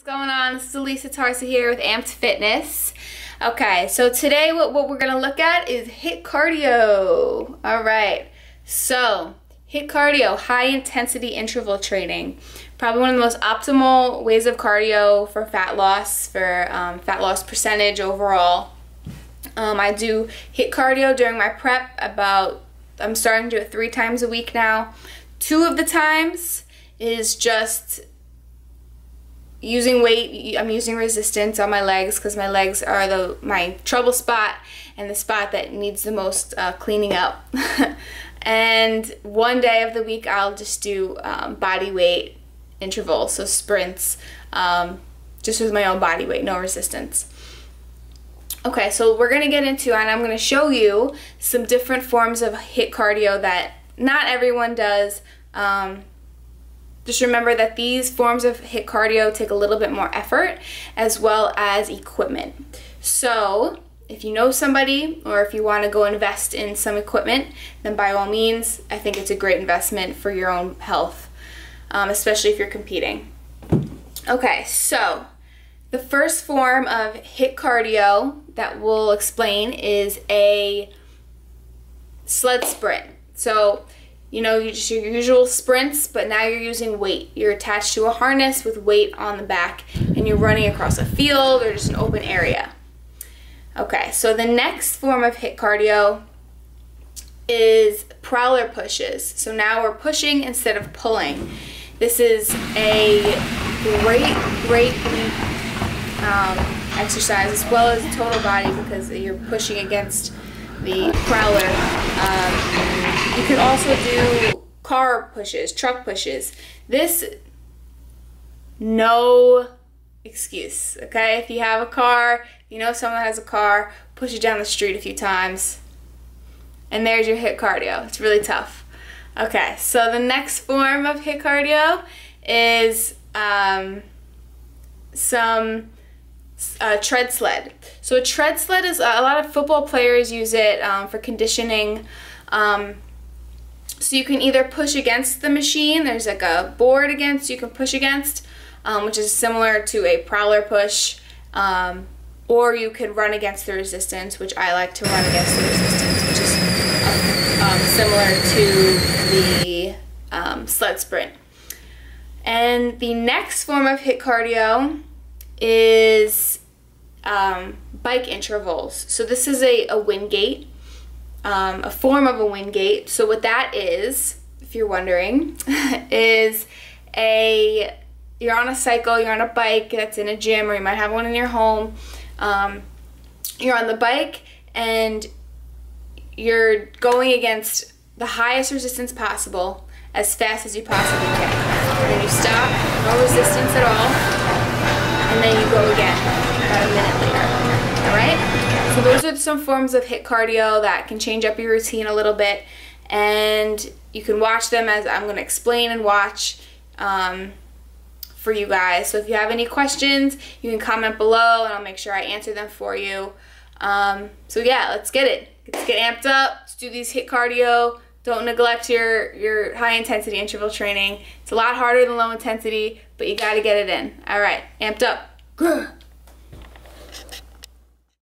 what's going on? This is Alisa Tarsa here with AMPT Fitness. Okay, so today what, what we're gonna look at is HIIT cardio. All right, so HIIT cardio, high intensity interval training. Probably one of the most optimal ways of cardio for fat loss, for um, fat loss percentage overall. Um, I do HIIT cardio during my prep about, I'm starting to do it three times a week now. Two of the times is just using weight i'm using resistance on my legs because my legs are the my trouble spot and the spot that needs the most uh, cleaning up. And one day of the week i'll just do um, body weight intervals so sprints um, just with my own body weight no resistance. Okay so we're to get into and i'm to show you some different forms of HIIT cardio that not everyone does um, just remember that these forms of HIIT cardio take a little bit more effort as well as equipment. So if you know somebody or if you want to go invest in some equipment, then by all means, I think it's a great investment for your own health, um, especially if you're competing. Okay, so the first form of HIIT cardio that we'll explain is a sled sprint. So you know, you just your usual sprints, but now you're using weight. You're attached to a harness with weight on the back and you're running across a field or just an open area. Okay, so the next form of HIIT cardio is prowler pushes. So now we're pushing instead of pulling. This is a great, great um, exercise as well as total body because you're pushing against the prowler. Um, you can also do car pushes, truck pushes. This, no excuse, okay? If you have a car, you know someone has a car, push it down the street a few times. And there's your HIIT cardio. It's really tough. Okay, so the next form of HIIT cardio is um, some uh, tread sled. So a tread sled is a lot of football players use it um, for conditioning. Um, so you can either push against the machine. There's like a board against you can push against, um, which is similar to a prowler push. Um, or you could run against the resistance, which I like to run against the resistance, which is um, similar to the um, sled sprint. And the next form of HIIT cardio is um, bike intervals. So this is a, a Wingate, um, a form of a Wingate. So what that is, if you're wondering, is a you're on a cycle, you're on a bike that's in a gym, or you might have one in your home. Um, you're on the bike and you're going against the highest resistance possible as fast as you possibly can. And then you stop, no resistance at all, and then you go again about a minute later. Alright? So those are some forms of HIIT cardio that can change up your routine a little bit and you can watch them as I'm going to explain and watch um, for you guys. So if you have any questions, you can comment below and I'll make sure I answer them for you. Um, so yeah, let's get it. Let's get amped up. Let's do these HIIT cardio. Don't neglect your, your high intensity interval training. It's a lot harder than low intensity, but you gotta get it in. All right, amped up.